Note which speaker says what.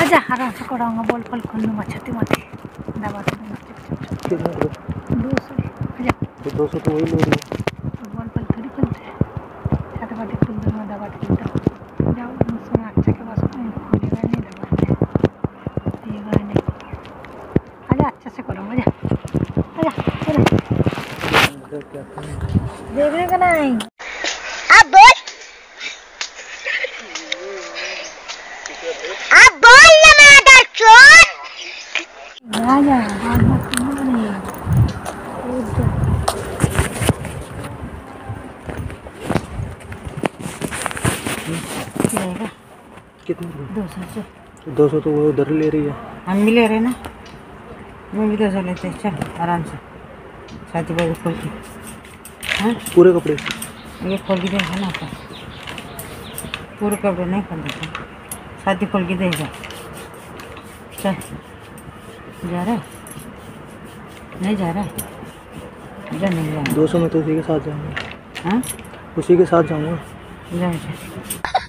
Speaker 1: आजा आराम से कराऊँगा बोल पल खोल दूँगा छत्ती माती दबा के दूँगा
Speaker 2: कितना रुपये?
Speaker 1: दो सौ आजा
Speaker 2: तो दो सौ तो वही ले रही है
Speaker 1: तो बोल पल थोड़ी खुलते हैं छत बाटी खुल दूँगा दबा के खुलता जाओ मुझसे अच्छा के पास खुलेगा नहीं दबा देगा नहीं आजा अच्छे से करो आजा आजा चलो
Speaker 2: क्या करना?
Speaker 1: देखने का नहीं
Speaker 3: अब अब बोल ना मादर चोर
Speaker 1: आजा बाद में सुनो नहीं कूद जा। जाएगा
Speaker 2: कितने
Speaker 1: दो सौ से
Speaker 2: तो दो सौ तो वो उधर ले रही है।
Speaker 1: हम भी ले रहे ना। वो भी दो सौ लेते हैं। चल आराम से। छाती पर खोल के। हाँ?
Speaker 2: पूरे कपड़े।
Speaker 1: ये खोल के देगा ना? आपका पूरे कपड़े नहीं खोल देते। छाती खोल के देगा। चल। जा रहा है? नहीं जा रहा है? जा नहीं जा
Speaker 2: दो सौ में तो उसी के साथ जाऊँगा।
Speaker 1: हाँ?
Speaker 2: उसी के साथ जाऊँगा।
Speaker 1: जा।